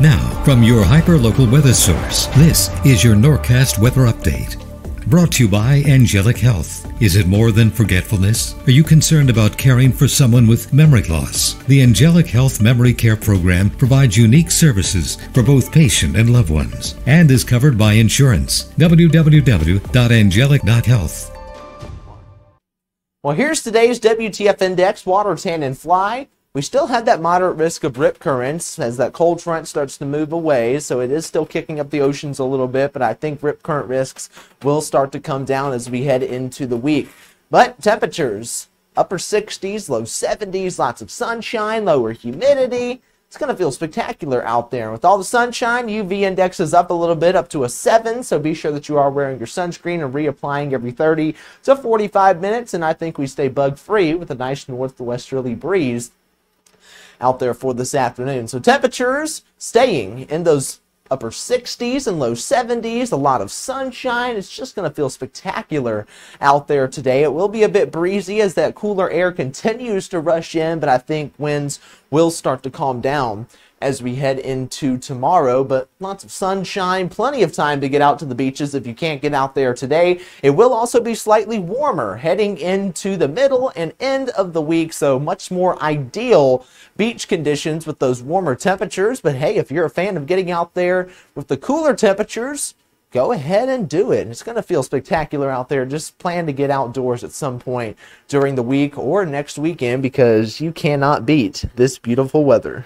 Now, from your hyperlocal weather source, this is your Norcast weather update. Brought to you by Angelic Health. Is it more than forgetfulness? Are you concerned about caring for someone with memory loss? The Angelic Health Memory Care Program provides unique services for both patient and loved ones and is covered by insurance. www.angelic.health. Well, here's today's WTF Index, water, tan, and fly. We still have that moderate risk of rip currents as that cold front starts to move away, so it is still kicking up the oceans a little bit, but I think rip current risks will start to come down as we head into the week. But temperatures, upper 60s, low 70s, lots of sunshine, lower humidity. It's going to feel spectacular out there. With all the sunshine, UV index is up a little bit, up to a 7, so be sure that you are wearing your sunscreen and reapplying every 30 to 45 minutes, and I think we stay bug-free with a nice northwesterly breeze out there for this afternoon. So temperatures staying in those upper 60s and low 70s, a lot of sunshine. It's just going to feel spectacular out there today. It will be a bit breezy as that cooler air continues to rush in, but I think winds will start to calm down as we head into tomorrow. But lots of sunshine, plenty of time to get out to the beaches if you can't get out there today. It will also be slightly warmer heading into the middle and end of the week, so much more ideal beach conditions with those warmer temperatures. But hey, if you're a fan of getting out there with the cooler temperatures, go ahead and do it. It's going to feel spectacular out there. Just plan to get outdoors at some point during the week or next weekend because you cannot beat this beautiful weather.